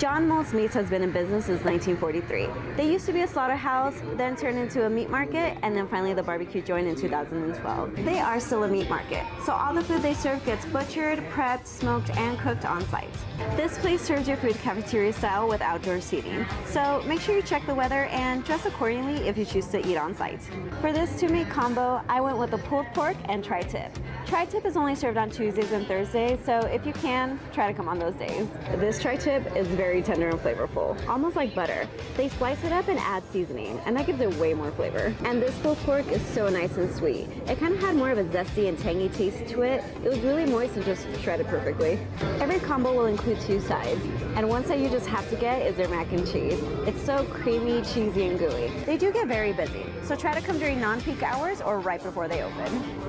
John Mull's Meats has been in business since 1943. They used to be a slaughterhouse, then turned into a meat market, and then finally the barbecue joined in 2012. They are still a meat market, so all the food they serve gets butchered, prepped, smoked, and cooked on site. This place serves your food cafeteria style with outdoor seating, so make sure you check the weather and dress accordingly if you choose to eat on site. For this two-meat combo, I went with the pulled pork and tri-tip. Tri-tip is only served on Tuesdays and Thursdays, so if you can, try to come on those days. This tri-tip is very tender and flavorful, almost like butter. They slice it up and add seasoning, and that gives it way more flavor. And this pulled pork is so nice and sweet. It kind of had more of a zesty and tangy taste to it. It was really moist and just shredded perfectly. Every combo will include two sides, and one side you just have to get is their mac and cheese. It's so creamy, cheesy, and gooey. They do get very busy, so try to come during non-peak hours or right before they open.